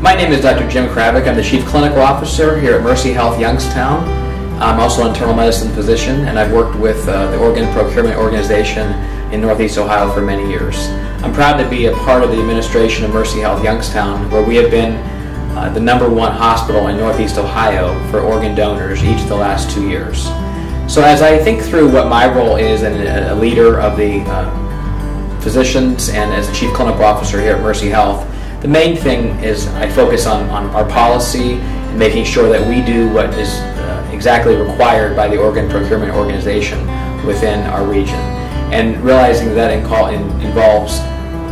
My name is Dr. Jim Kravec. I'm the Chief Clinical Officer here at Mercy Health Youngstown. I'm also an internal medicine physician and I've worked with uh, the Organ Procurement Organization in Northeast Ohio for many years. I'm proud to be a part of the administration of Mercy Health Youngstown where we have been uh, the number one hospital in Northeast Ohio for organ donors each of the last two years. So as I think through what my role is and a leader of the uh, physicians and as a Chief Clinical Officer here at Mercy Health, the main thing is I focus on, on our policy and making sure that we do what is uh, exactly required by the organ procurement organization within our region. And realizing that in in, involves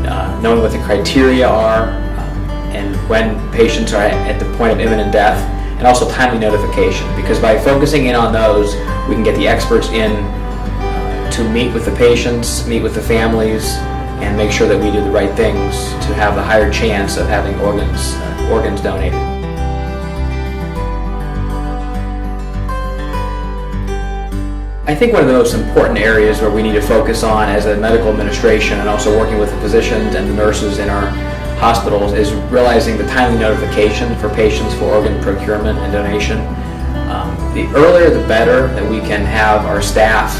uh, knowing what the criteria are uh, and when patients are at the point of imminent death and also timely notification because by focusing in on those we can get the experts in uh, to meet with the patients, meet with the families, and make sure that we do the right things to have a higher chance of having organs, uh, organs donated. I think one of the most important areas where we need to focus on as a medical administration and also working with the physicians and the nurses in our hospitals is realizing the timely notification for patients for organ procurement and donation. Um, the earlier the better that we can have our staff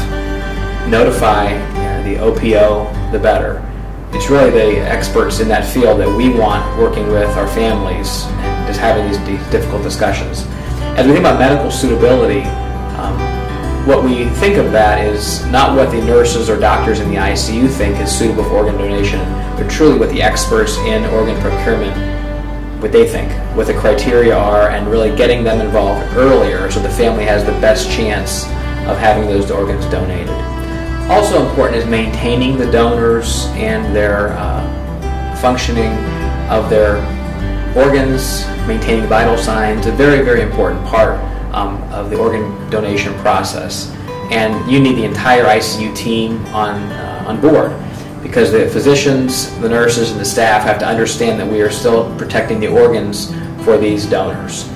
notify uh, the OPO, the better it's really the experts in that field that we want working with our families and just having these, difficult discussions. As we think about medical suitability, um, what we think of that is not what the nurses or doctors in the ICU think is suitable for organ donation, but truly what the experts in organ procurement, what they think, what the criteria are, and really getting them involved earlier so the family has the best chance of having those organs donated. Also important is maintaining the donors and their uh, functioning of their organs, maintaining vital signs, a very, very important part um, of the organ donation process. And you need the entire ICU team on, uh, on board because the physicians, the nurses, and the staff have to understand that we are still protecting the organs for these donors.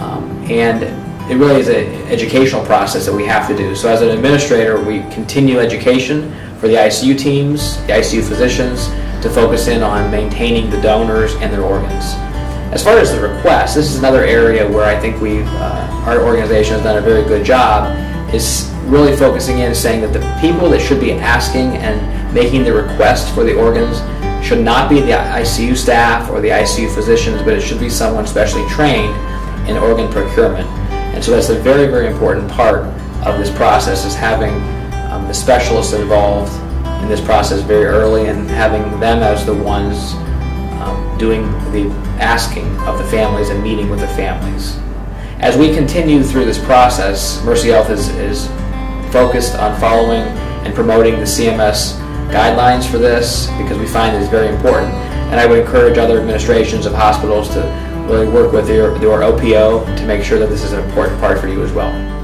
Um, and it really is an educational process that we have to do. So as an administrator, we continue education for the ICU teams, the ICU physicians, to focus in on maintaining the donors and their organs. As far as the request, this is another area where I think we, uh, our organization has done a very good job, is really focusing in saying that the people that should be asking and making the request for the organs should not be the ICU staff or the ICU physicians, but it should be someone specially trained in organ procurement. And so that's a very, very important part of this process is having um, the specialists involved in this process very early and having them as the ones um, doing the asking of the families and meeting with the families. As we continue through this process, Mercy Health is, is focused on following and promoting the CMS guidelines for this because we find it is very important. And I would encourage other administrations of hospitals to really work with your, your OPO to make sure that this is an important part for you as well.